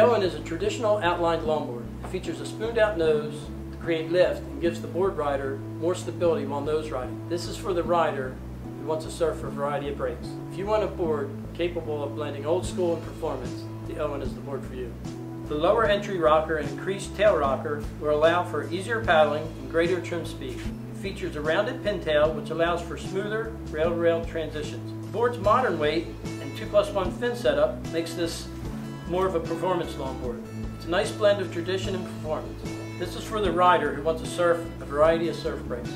Owen is a traditional outlined longboard. It features a spooned out nose to create lift and gives the board rider more stability while nose riding. This is for the rider who wants to surf for a variety of breaks. If you want a board capable of blending old school and performance, the Owen is the board for you. The lower entry rocker and increased tail rocker will allow for easier paddling and greater trim speed. It features a rounded pintail which allows for smoother rail-to-rail -rail transitions. The board's modern weight and 2 plus 1 fin setup makes this more of a performance longboard. It's a nice blend of tradition and performance. This is for the rider who wants to surf a variety of surf breaks.